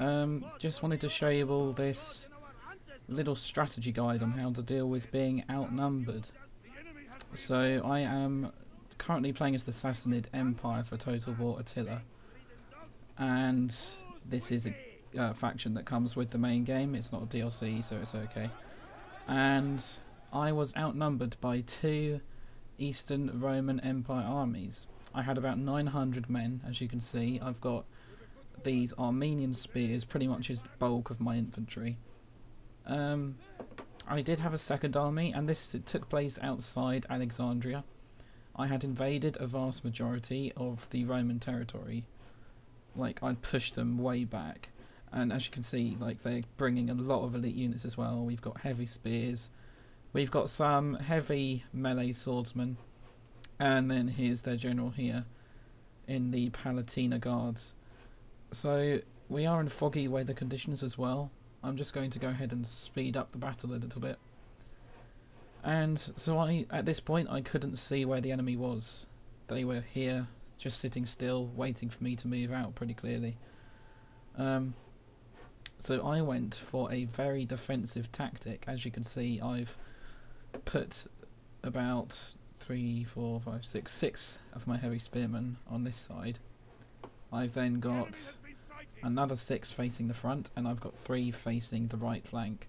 Um, just wanted to show you all this little strategy guide on how to deal with being outnumbered. So I am currently playing as the Sassanid Empire for Total War Attila, and this is a uh, faction that comes with the main game. It's not a DLC, so it's okay. And I was outnumbered by two Eastern Roman Empire armies. I had about 900 men, as you can see. I've got these Armenian spears, pretty much is the bulk of my infantry. Um, I did have a second army, and this took place outside Alexandria. I had invaded a vast majority of the Roman territory. Like, I'd pushed them way back. And as you can see, like, they're bringing a lot of elite units as well. We've got heavy spears. We've got some heavy melee swordsmen. And then here's their general here in the Palatina Guards. So we are in foggy weather conditions as well. I'm just going to go ahead and speed up the battle a little bit. And so I, at this point, I couldn't see where the enemy was. They were here, just sitting still, waiting for me to move out pretty clearly. Um, so I went for a very defensive tactic. As you can see, I've put about three, four, five, six, six of my heavy spearmen on this side. I've then got another six facing the front, and I've got three facing the right flank.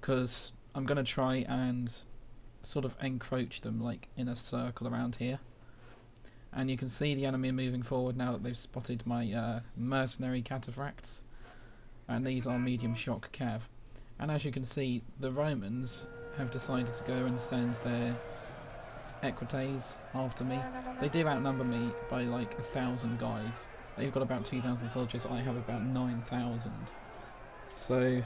Because I'm going to try and sort of encroach them like in a circle around here. And you can see the enemy moving forward now that they've spotted my uh, mercenary cataphracts. And these are medium shock cav. And as you can see, the Romans have decided to go and send their equites after me. They do outnumber me by like a thousand guys. They've got about 2,000 soldiers, I have about 9,000. So,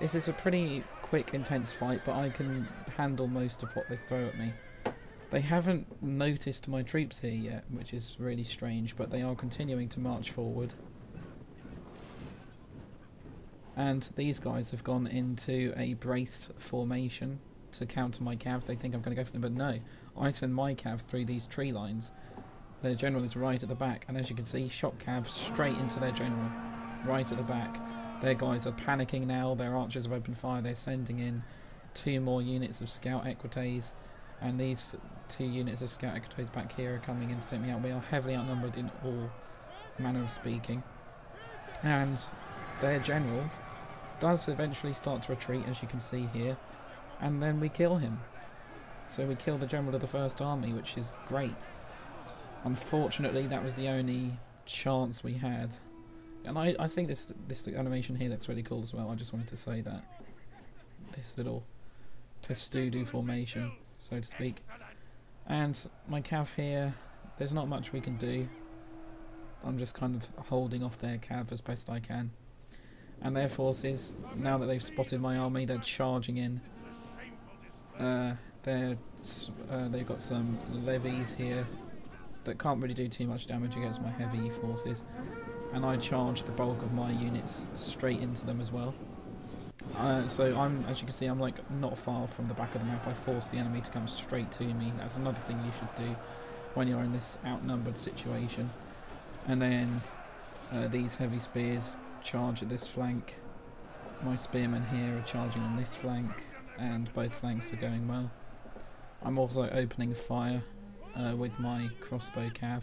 this is a pretty quick, intense fight, but I can handle most of what they throw at me. They haven't noticed my troops here yet, which is really strange, but they are continuing to march forward. And these guys have gone into a brace formation to counter my cav. They think I'm going to go for them, but no. I send my cav through these tree lines their general is right at the back, and as you can see, shock cav straight into their general, right at the back. Their guys are panicking now, their archers have opened fire, they're sending in two more units of scout equites, and these two units of scout equites back here are coming in to take me out. We are heavily outnumbered in all manner of speaking. And their general does eventually start to retreat, as you can see here, and then we kill him. So we kill the general of the first army, which is great. Unfortunately, that was the only chance we had. And I, I think this this animation here looks really cool as well. I just wanted to say that. This little testudo formation, so to speak. And my cav here, there's not much we can do. I'm just kind of holding off their cav as best I can. And their forces, now that they've spotted my army, they're charging in. Uh, they're, uh, they've got some levies here that can't really do too much damage against my heavy forces. And I charge the bulk of my units straight into them as well. Uh, so I'm, as you can see, I'm like not far from the back of the map. I force the enemy to come straight to me. That's another thing you should do when you're in this outnumbered situation. And then uh, these heavy spears charge at this flank. My spearmen here are charging on this flank, and both flanks are going well. I'm also opening fire uh, with my crossbow cav.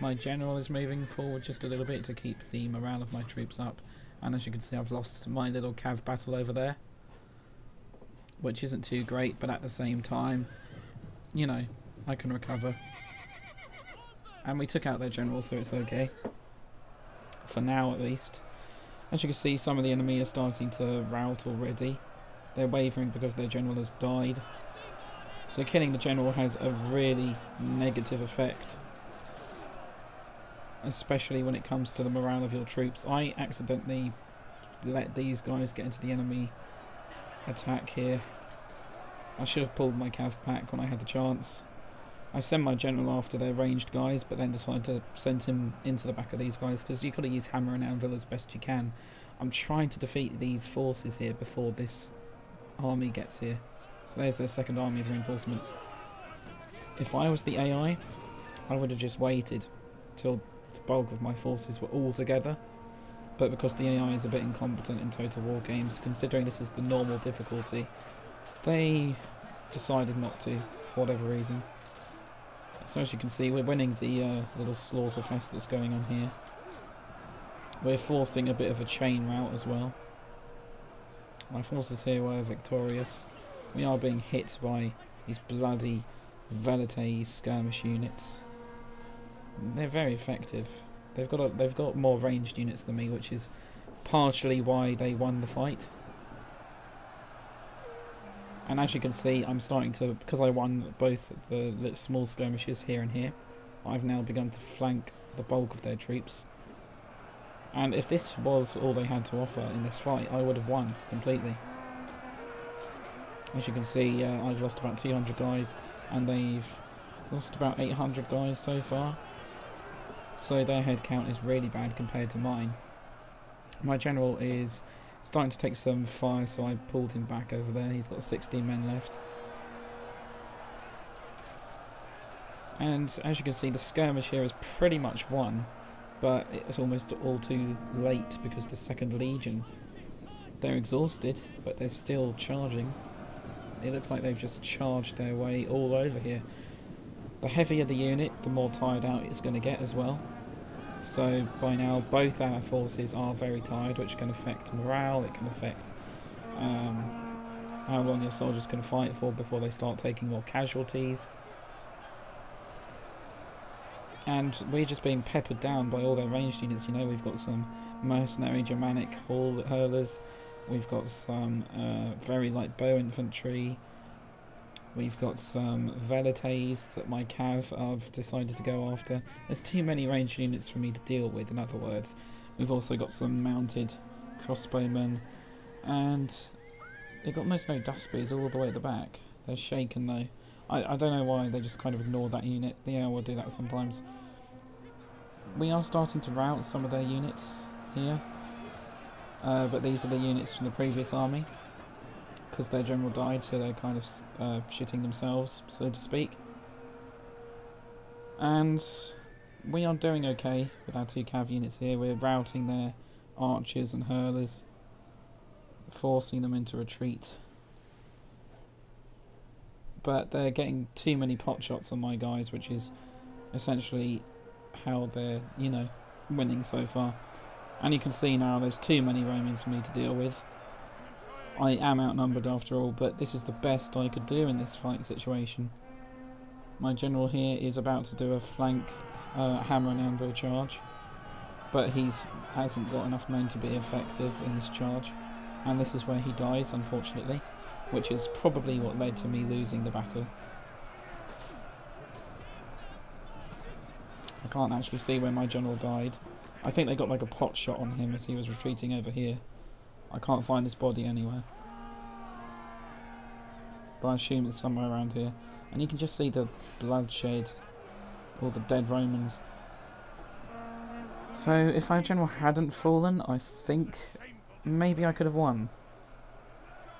My general is moving forward just a little bit to keep the morale of my troops up. And as you can see, I've lost my little cav battle over there. Which isn't too great, but at the same time, you know, I can recover. And we took out their general, so it's okay. For now, at least. As you can see, some of the enemy are starting to rout already. They're wavering because their general has died. So killing the general has a really negative effect. Especially when it comes to the morale of your troops. I accidentally let these guys get into the enemy attack here. I should have pulled my cav pack when I had the chance. I send my general after their ranged guys, but then decide to send him into the back of these guys because you've got to use hammer and anvil as best you can. I'm trying to defeat these forces here before this army gets here. So there's their second army of reinforcements. If I was the AI, I would have just waited till the bulk of my forces were all together. But because the AI is a bit incompetent in Total War games, considering this is the normal difficulty, they decided not to, for whatever reason. So as you can see, we're winning the uh, little slaughter fest that's going on here. We're forcing a bit of a chain route as well. My forces here were victorious. We are being hit by these bloody Velites skirmish units. They're very effective. They've got a, they've got more ranged units than me, which is partially why they won the fight. And as you can see, I'm starting to because I won both the, the small skirmishes here and here. I've now begun to flank the bulk of their troops. And if this was all they had to offer in this fight, I would have won completely. As you can see, uh, I've lost about 200 guys, and they've lost about 800 guys so far. So their head count is really bad compared to mine. My general is starting to take some fire, so I pulled him back over there. He's got 16 men left. And as you can see, the skirmish here is pretty much won, but it's almost all too late because the second legion, they're exhausted, but they're still charging. It looks like they've just charged their way all over here. The heavier the unit, the more tired out it's going to get as well. So by now, both our forces are very tired, which can affect morale. It can affect um, how long your soldiers can fight for before they start taking more casualties. And we're just being peppered down by all their ranged units. You know, we've got some mercenary Germanic hurlers. We've got some uh, very light bow infantry. We've got some Velites that my cav have decided to go after. There's too many ranged units for me to deal with, in other words. We've also got some mounted crossbowmen. And they've got most no dustbees all the way at the back. They're shaken though. I, I don't know why, they just kind of ignore that unit. The AI will do that sometimes. We are starting to rout some of their units here. Uh, but these are the units from the previous army because their general died, so they're kind of uh, shitting themselves, so to speak. And we are doing okay with our two cav units here. We're routing their archers and hurlers, forcing them into retreat. But they're getting too many pot shots on my guys, which is essentially how they're, you know, winning so far. And you can see now there's too many Romans for me to deal with. I am outnumbered after all, but this is the best I could do in this fight situation. My general here is about to do a flank uh, hammer and anvil charge, but he hasn't got enough men to be effective in this charge, and this is where he dies, unfortunately, which is probably what led to me losing the battle. I can't actually see where my general died. I think they got like a pot shot on him as he was retreating over here. I can't find his body anywhere. But I assume it's somewhere around here. And you can just see the bloodshed, all the dead Romans. So if our general hadn't fallen, I think maybe I could have won.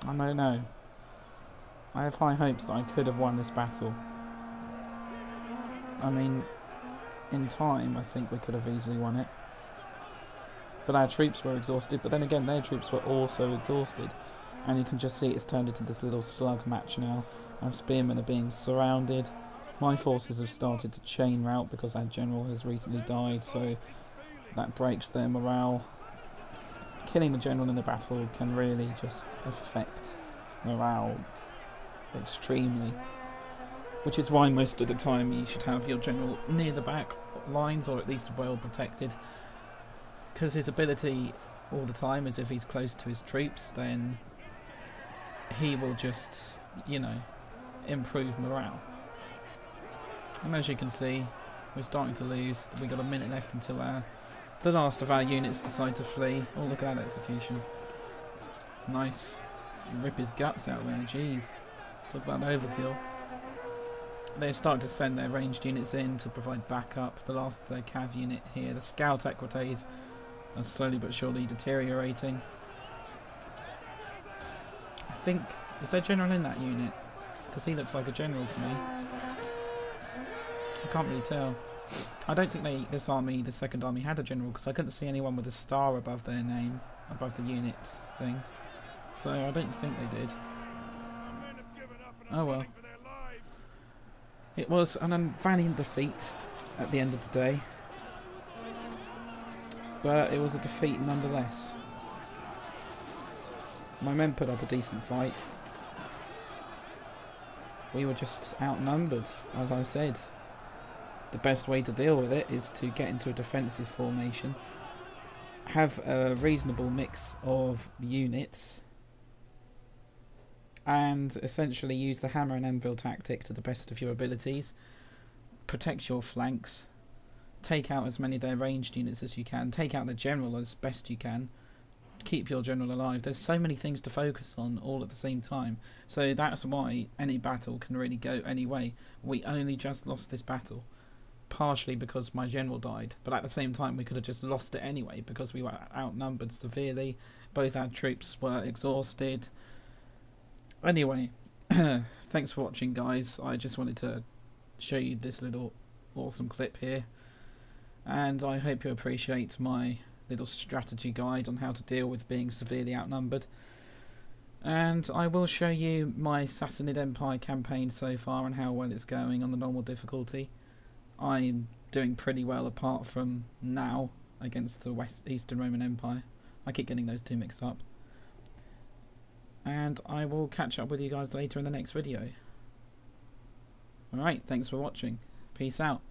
I don't know. I have high hopes that I could have won this battle. I mean, in time, I think we could have easily won it. But our troops were exhausted, but then again, their troops were also exhausted. And you can just see it's turned into this little slug match now. Our spearmen are being surrounded. My forces have started to chain route because our general has recently died, so that breaks their morale. Killing the general in the battle can really just affect morale extremely. Which is why most of the time you should have your general near the back lines or at least well protected because his ability all the time is if he's close to his troops, then he will just, you know, improve morale. And as you can see, we're starting to lose. We've got a minute left until our, the last of our units decide to flee. Oh, look at that execution. Nice. Rip his guts out there, jeez. Talk about overkill. They're starting to send their ranged units in to provide backup. The last of their cav unit here, the scout equites, slowly but surely deteriorating. I think, is there a general in that unit? Because he looks like a general to me. I can't really tell. I don't think they this army, the second army, had a general because I couldn't see anyone with a star above their name, above the unit thing. So I don't think they did. Oh well. It was an valiant defeat at the end of the day. But it was a defeat nonetheless. My men put up a decent fight. We were just outnumbered, as I said. The best way to deal with it is to get into a defensive formation, have a reasonable mix of units, and essentially use the hammer and anvil tactic to the best of your abilities. Protect your flanks, take out as many of their ranged units as you can, take out the general as best you can, keep your general alive. There's so many things to focus on all at the same time. So that's why any battle can really go any way. We only just lost this battle, partially because my general died, but at the same time we could have just lost it anyway because we were outnumbered severely. Both our troops were exhausted. Anyway, thanks for watching guys. I just wanted to show you this little awesome clip here. And I hope you appreciate my little strategy guide on how to deal with being severely outnumbered. And I will show you my Sassanid Empire campaign so far and how well it's going on the normal difficulty. I'm doing pretty well apart from now against the West Eastern Roman Empire. I keep getting those two mixed up. And I will catch up with you guys later in the next video. Alright, thanks for watching. Peace out.